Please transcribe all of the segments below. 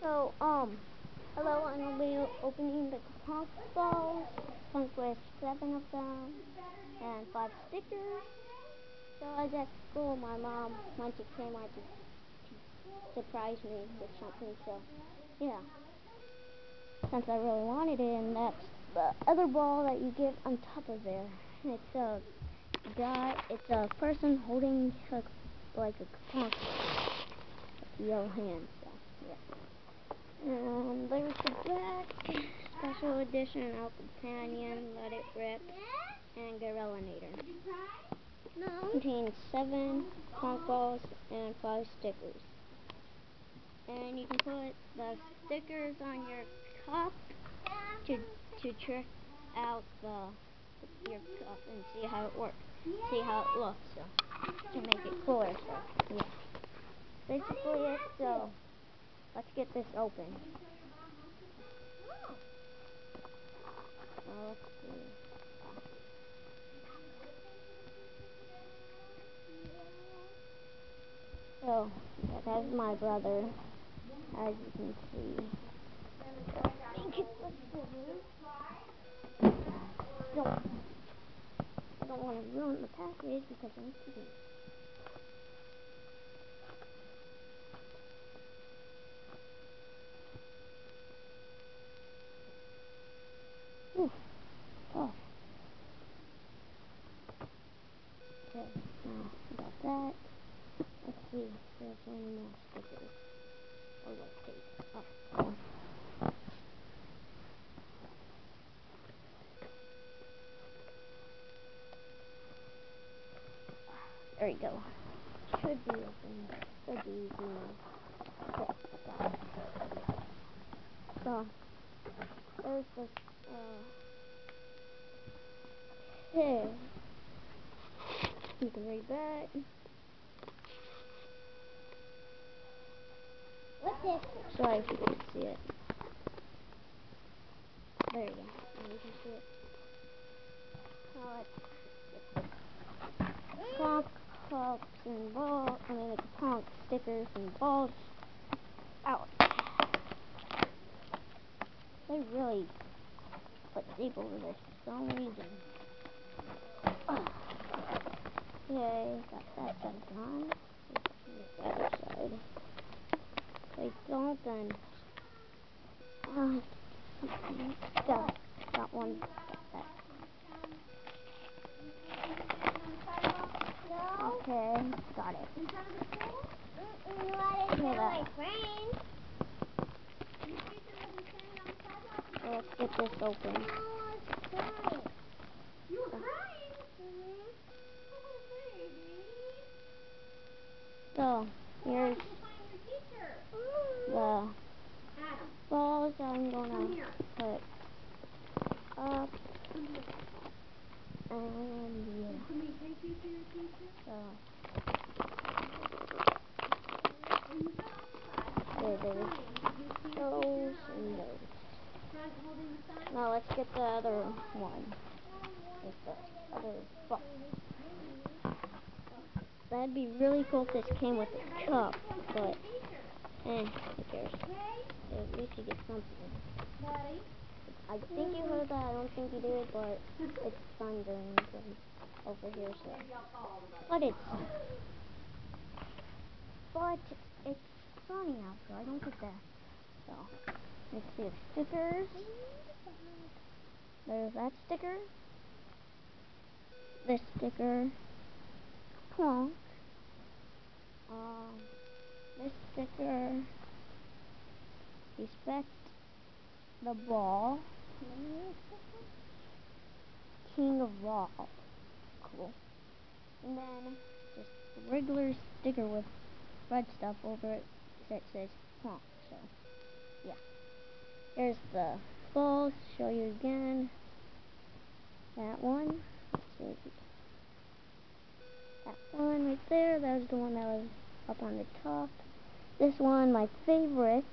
So, um, hello, I'm going to be opening the Cuponk balls, Cuponk with seven of them, and five stickers. So I was at school, my mom wanted came out to, to surprise me with something, so, yeah. Since I really wanted it, and that's the other ball that you get on top of there. It's a guy, it's a person holding a, like a punk yellow hands, so, yeah. Um, there's the back, special edition Al Companion, Let It Rip, and Gorillinator. No. Contains seven balls and five stickers. And you can put the stickers on your cup to to trick out the your cup and see how it works, see how it looks, so to make it cooler. So yeah, basically it. So. Let's get this open. Let's see. So, oh, that's my brother, as you can see. Don't, I don't want to ruin the package because I'm keeping. Ooh. Oh. Okay, now got that. There's any more stickers. Oh. There you go. Should be open. Should be easy now. Okay. So, there's this, uh. You can read that. What's this? Sorry if you can see it. There you go. Now you can see it. Let's get Cuponk cups and balls. I mean, the Cuponk stickers and balls out. They really put tape over this for some reason. Okay, got that done. The other side. I don't, then uh, got got one. That. Okay, got it. Okay. So let's get this open. So, here's the balls I'm gonna put up. And yeah. So, there, there's those and those. Now let's get the other one. With the other ball. That'd be really cool if this came with a cup, but eh, who cares? At least you get something. I think you heard that, I don't think you did, but it's thundering over here, so. But it's, but it's sunny out, so I don't think that. So, let's see the stickers. There's that sticker. This sticker. Plonk. Um, this sticker. Respect the ball. King of Raw. Cool. And then just a regular sticker with red stuff over it that says Plonk. So, yeah. Here's the balls. Show you again. That one. That one right there, that was the one that was up on the top. This one, my favorite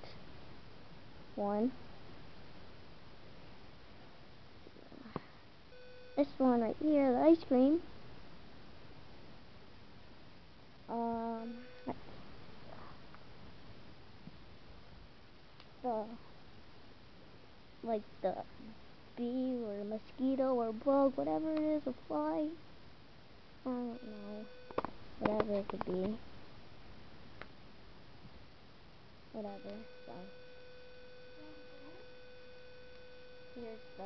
one. This one right here, the ice cream. Um, the like the bee or mosquito or bug, whatever it is, a fly. I don't know. Whatever it could be. Whatever. So here's the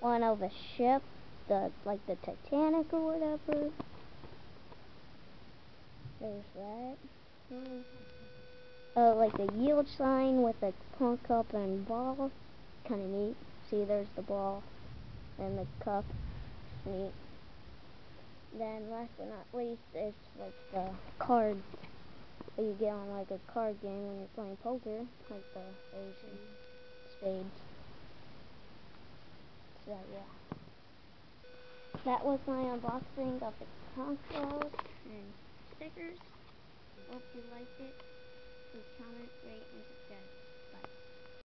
one of a ship, the like the Titanic or whatever. There's that. Oh, like the yield sign with a Cuponk cup and ball. Kind of neat. See, there's the ball and the cup. Neat. Then, last but not least, is like the cards that you get on like a card game when you're playing poker, like the ace and spades. So yeah, that was my unboxing of the consoles and stickers. Hope you liked it. Please comment, rate, and subscribe.